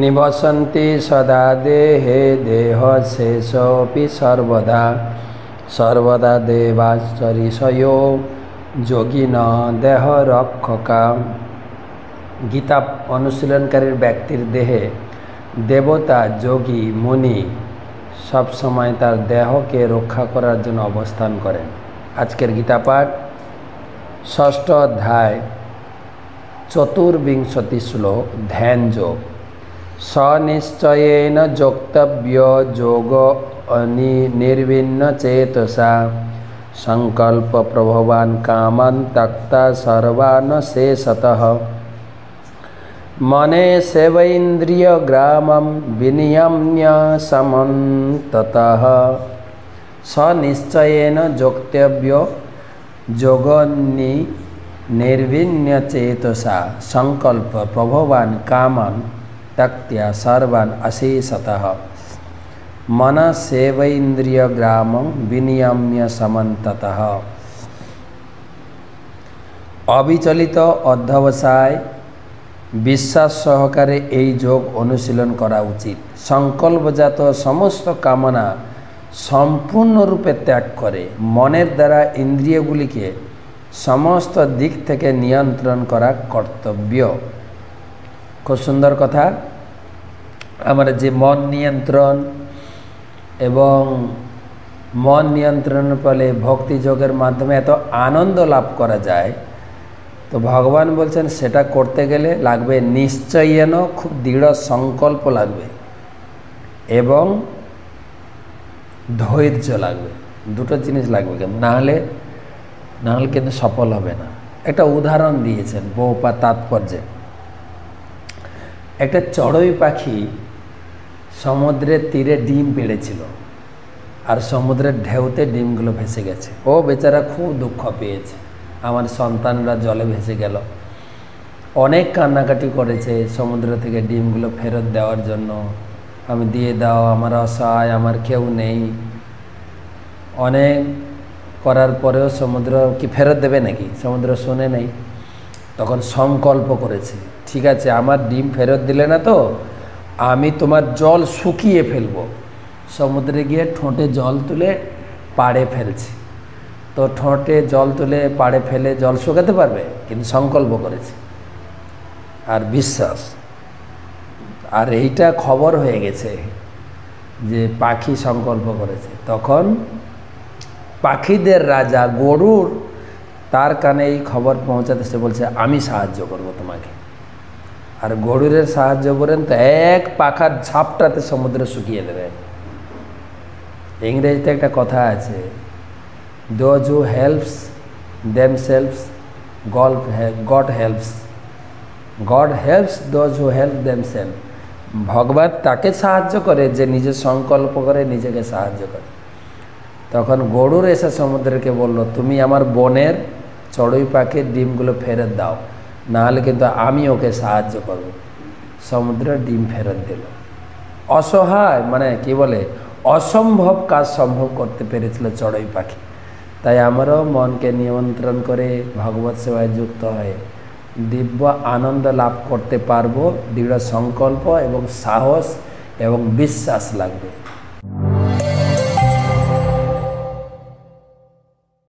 নিবসন্তি সদা দেহে দেহ শেষপি সর্বদা। সর্বদা দেবাচরিষয় যোগিন দেহ রক্ষকা। গীতা অনুশীলনকারীর ব্যক্তির দেহে দেবতা, যোগী, মুনি সবসময় তার দেহকে রক্ষা করার জন্য অবস্থান করেন। আজকের গীতা পাঠ ষষ্ঠ অধ্যায়, চতুর্বিংশতি শ্লোক, ধ্যান যোগ। सनिश्चयेन जोक्तव्य जोग अनि निर्विन्न चेतसा। सङ्कल्प प्रभवान् कामन् तक्ता सर्वान् शेषतः मने सेवैन्द्रियग्रामं विनियम्य समन्ततः। सनिश्चयेन जोक्तव्य जोगन्नि निर्विण्य चेतसा। सङ्कल्प प्रभवान् कामन् त्यक्त्या सर्वान अशेषतः मन सेवैन्द्रिय ग्राम विनियम्य समन्ततः অবিচলিত অধ্যবসায় বিশ্বাস সহকারে এই যোগ অনুশীলন করা উচিত সংকল্পজাত সমস্ত কামনা সম্পূর্ণরূপে ত্যাগ করে মনের দ্বারা ইন্দ্রিয়গুলিকে সমস্ত দিক থেকে নিয়ন্ত্রণ করা কর্তব্য খুব সুন্দর কথা। আমার যে মন নিয়ন্ত্রণ এবং মন নিয়ন্ত্রণের ফলে ভক্তি যোগের মাধ্যমে এত আনন্দ লাভ করা যায়, তো ভগবান বলছেন সেটা করতে গেলে লাগবে নিশ্চয়েন খুব দৃঢ় সংকল্প লাগবে এবং ধৈর্য লাগবে। দুটো জিনিস লাগবে কেন নাহলে নাহলে কিন্তু সফল হবে না। একটা উদাহরণ দিয়েছেন বৌপা তাৎপর্যে। একটা চড়ুই পাখি সমুদ্রের তীরে ডিম পেড়েছিল আর সমুদ্রের ঢেউতে ডিমগুলো ভেসে গেছে। ও বেচারা খুব দুঃখ পেয়েছে। আমার সন্তানরা জলে ভেসে গেল। অনেক কান্নাকাটি করেছে সমুদ্র থেকে ডিমগুলো ফেরত দেওয়ার জন্য। আমি দিয়ে দাও, আমার অসহায়, আমার কেউ নেই। অনেক করার পরেও সমুদ্র কি ফেরত দেবে নাকি? সমুদ্র শোনে নেই। তখন সংকল্প করেছে। ঠিক আছে, আমার ডিম ফেরত দিলে না তো? আমি তোমার জল শুকিয়ে ফেলব। সমুদ্রে গিয়ে ঠোঁটে জল তুলে পাড়ে ফেলছি। তো ঠোঁটে জল তুলে পাড়ে ফেলে জল শুকাতে পারবে? কিন্তু সংকল্প করেছে। আর বিশ্বাস, আর এইটা খবর হয়ে গেছে যে পাখি সংকল্প করেছে। তখন পাখিদের রাজা গরুর তার কানে এই খবর পৌঁছাতে সে বলছে, আমি সাহায্য করব তোমাকে। আর গরুরের সাহায্য করেন তো এক পাখার ঝাপটাতে সমুদ্র শুকিয়ে দেবেন ইংরেজিতে একটা কথা আছে those who helps them selves গল্প God helps God helps those who help themself ভগবান তাকে সাহায্য করে, যে নিজে সংকল্প করে, নিজেকে সাহায্য করে। তখন গরুর এসে সমুদ্রকে বলল, তুমি আমার বনের চড়ুই পাখির ডিমগুলো ফেরত দাও। নাহলে কিন্তু আমি ওকে সাহায্য করব। সমুদ্রের ডিম ফেরত দিল। অসহায় মানে কি বলে, অসম্ভব কাজ সম্ভব করতে পেরেছিল চড়ুই পাখি। তাই আমারও মনকে নিয়ন্ত্রণ করে ভগবত সেবায় যুক্ত হয়ে দিব্য আনন্দ লাভ করতে পারব, দৃঢ় সংকল্প এবং সাহস এবং বিশ্বাস লাগবে।